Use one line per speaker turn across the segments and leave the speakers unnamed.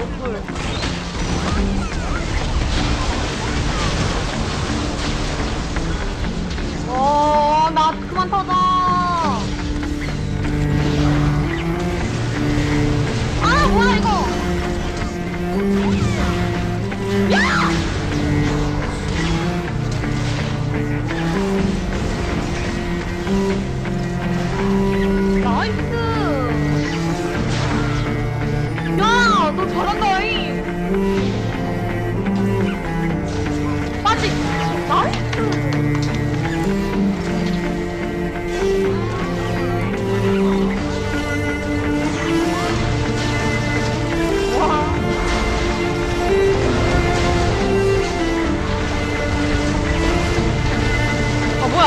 어플 어나 그만 터져 아 뭐야 이거 야!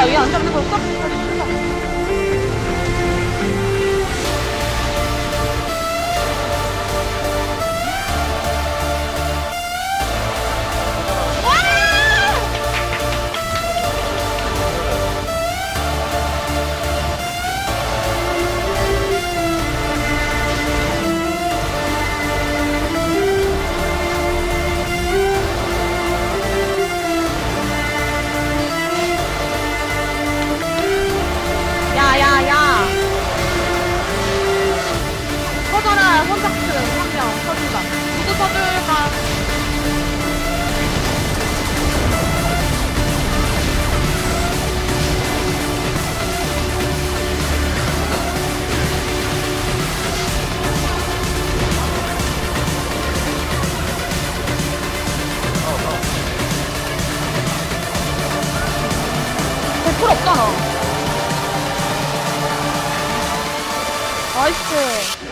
위에 앉아있는 없어. 누구 터질까? 백풀 없잖아. 나이스.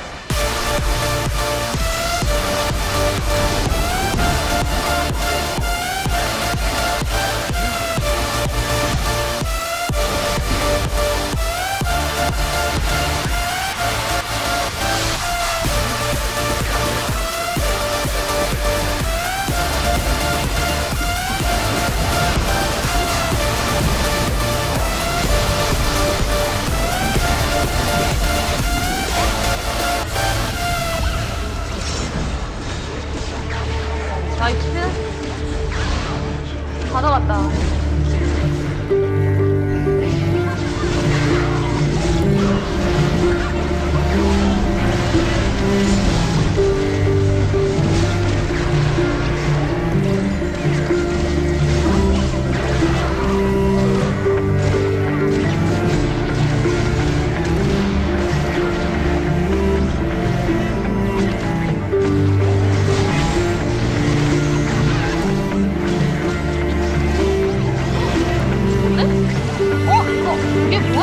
나이스. 가져갔다.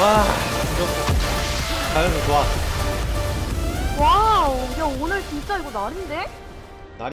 와, 무섭다. 자연은 좋아.
와우, 야, 오늘 진짜 이거 날인데?